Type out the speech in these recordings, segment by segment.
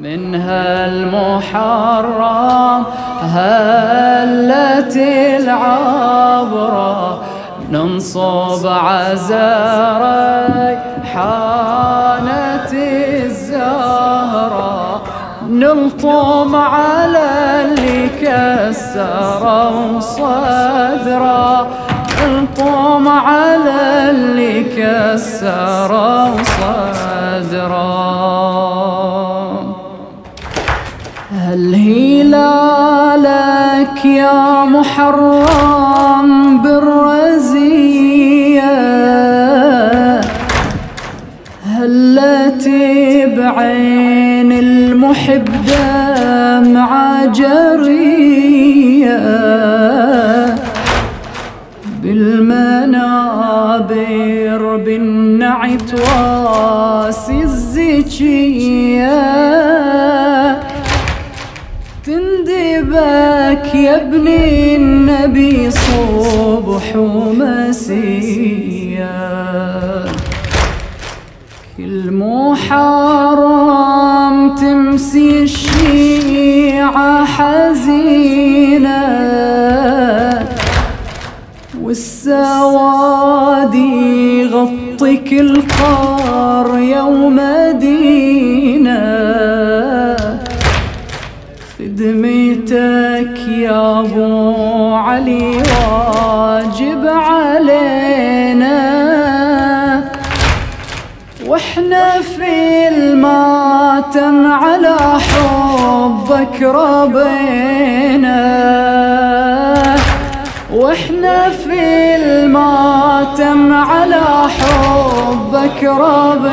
منها المحرم هلت العبرة ننصب عزاري حانت الزهرة نلطم على اللي كسر صدره نلطم على اللي كسر صدره هل هلالك يا محرم بالرزية هلت بعين المحب دمع جرية. بالمنابر بالنعت واسي الزكية. يا ابني النبي صبح ومسيا كل محرم تمسي الشيعة حزينة. والسوادي غطك القرية ومدينه خدمتك يا أبو علي واجب علينا. وإحنا في الماتم على حبك ربينا. وإحنا في الماتم على حبك ربينا.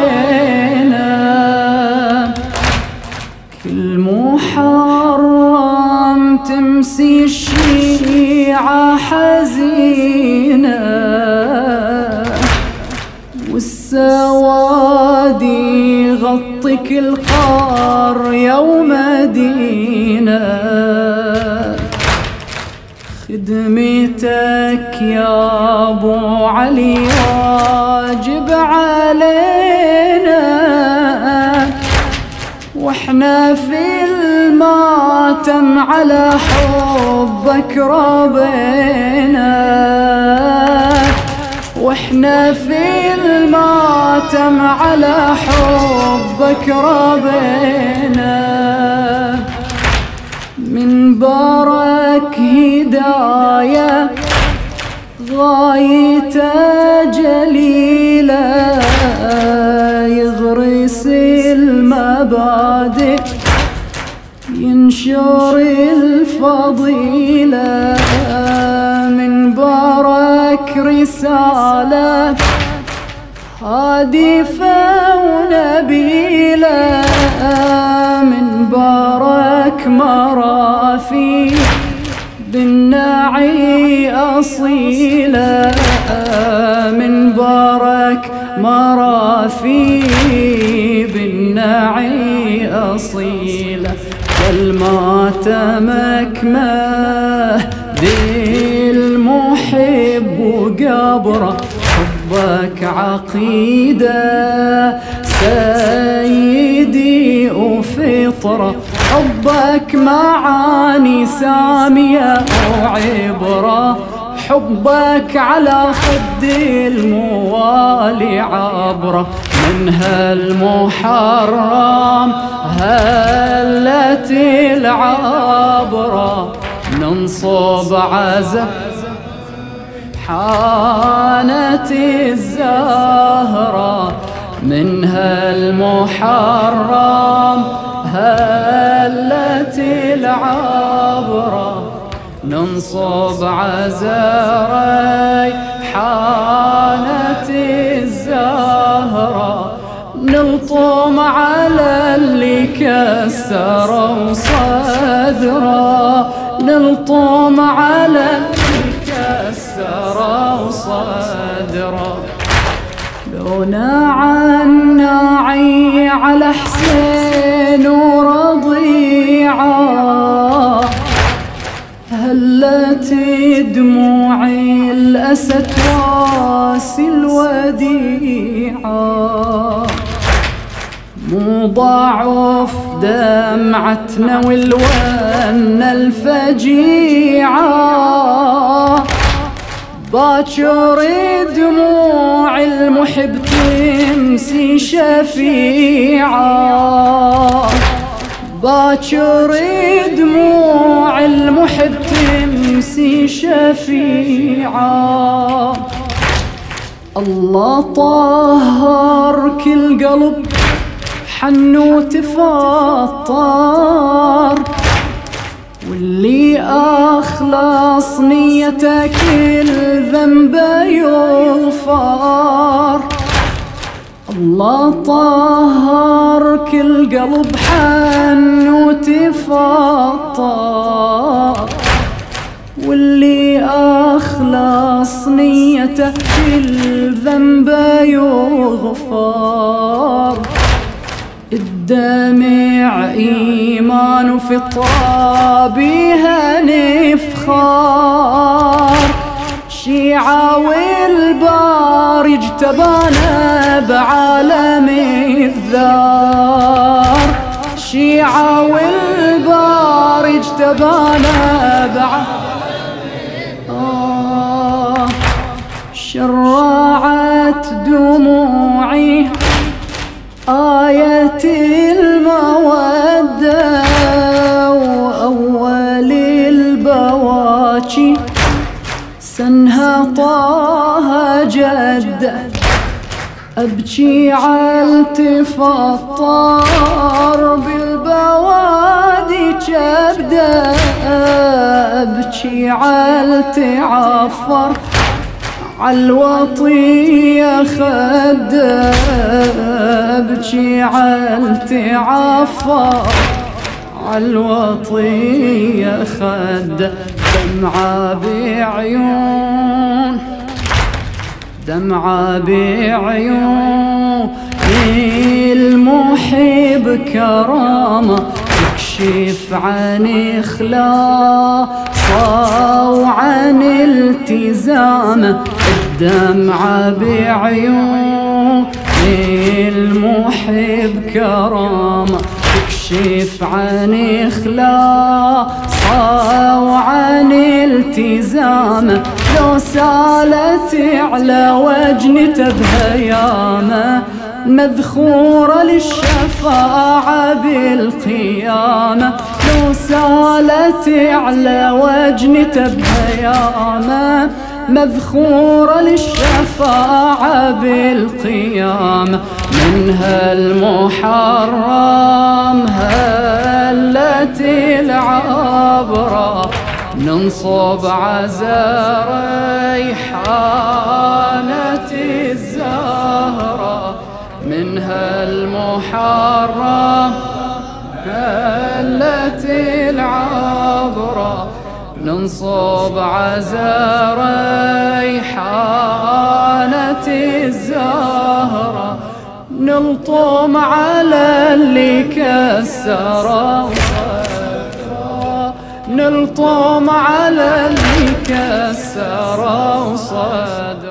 تمسي الشيعة حزينة والسوادي غطك القرية ومدينة خدمتك يا أبو علي واجب علينا. وإحنا في الماتم على حبك ربينا وإحنا في الماتم على حبك ربينا من بارك هداية غايته جليلة. يغرس المبادئ ينشر الفضيلة من بارك رسالة هادفة ونبيلة من بارك مرافي بالنعي أصيلة من بارك مرافي بالنعي أصيلة والماتمك مهدي المحب وقبره حبك عقيدة. سيدي وفطرة حبك معاني سامية وعبرة حبك على خد الموالي عبرة من هالمحرم هلت العبرة ننصب عزة حانت الزهرة من هالمحرم هلت العبرة ننصب عزاري حانت الزهرة نلطم على اللي كسر صدره نلطم على اللي كسر صدره لو ناعى الناعي على حسين الأسد واسي الوديعة مو ضعف دمعتنا والون الفجيعة باكر دموع المحب تمسي شفيعة باكر دموع المحب تمسي شفيعة الله طهر كل قلب حن وتفطر. واللي أخلص نيته كل ذنبه يغفر. الله طهر كل قلب حن وتفطر واللي أخلص نيته كل ذنبه يغفر. الدمع إيمان وفطرة بها نفخار شيعة والبار اجتبانا بعالم الذار شيعة والبار اجتبانا بعالم شرعت دموعي آية طه جدة أبكي عالتفطر بالبوادي كبدة أبكي عالتعفر عالوطية خد أبكي عالتعفر عالوطية خد دمعة بعيون. دمعة بعيون. المحب كرامة يكشف عن إخلاصه وعن التزامه. الدمعة بعيون. المحب كرامة تكشف عن إخلاصه التزامه لو سالت على وجنته بهيامه مذخورة للشفاعة بالقيامة لو سالت على وجنته بهيامة مذخورة للشفاعة بالقيامة منها المحرم هلت العبرة ننصب عزا ريحانة الزهرة منها المحرم هلت العبرة ننصب عزا ريحانة الزهرة نلطم على اللي كسره نلطم على اللي كسره صدره